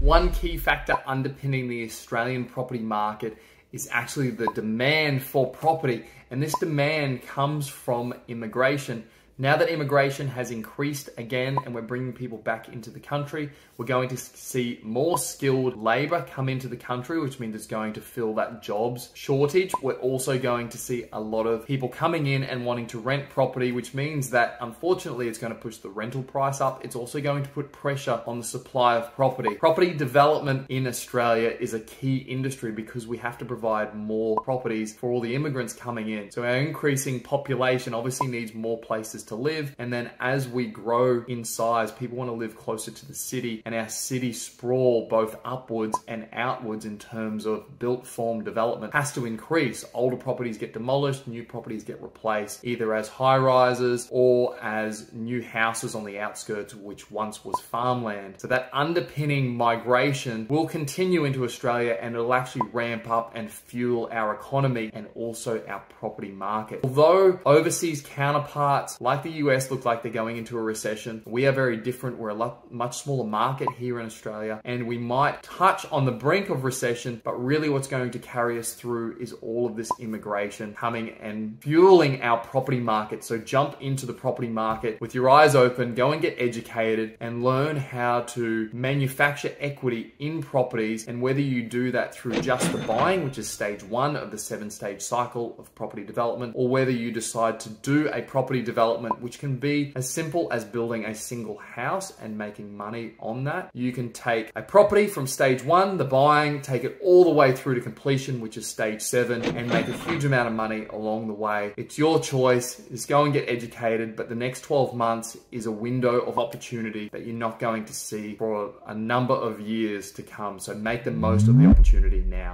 One key factor underpinning the Australian property market is actually the demand for property. And this demand comes from immigration. Now that immigration has increased again and we're bringing people back into the country, we're going to see more skilled labor come into the country, which means it's going to fill that jobs shortage. We're also going to see a lot of people coming in and wanting to rent property, which means that unfortunately it's going to push the rental price up. It's also going to put pressure on the supply of property. Property development in Australia is a key industry because we have to provide more properties for all the immigrants coming in. So our increasing population obviously needs more places to live. And then as we grow in size, people want to live closer to the city and our city sprawl both upwards and outwards in terms of built form development has to increase. Older properties get demolished, new properties get replaced either as high rises or as new houses on the outskirts, which once was farmland. So that underpinning migration will continue into Australia and it'll actually ramp up and fuel our economy and also our property market. Although overseas counterparts like the US look like they're going into a recession, we are very different. We're a much smaller market here in Australia and we might touch on the brink of recession, but really what's going to carry us through is all of this immigration coming and fueling our property market. So jump into the property market with your eyes open, go and get educated and learn how to manufacture equity in properties and whether you do that through just the buying, which is stage one of the seven stage cycle of property development, or whether you decide to do a property development, which can be as simple as building a single house and making money on that that, you can take a property from stage one, the buying, take it all the way through to completion, which is stage seven, and make a huge amount of money along the way. It's your choice. Just go and get educated, but the next 12 months is a window of opportunity that you're not going to see for a number of years to come. So make the most of the opportunity now.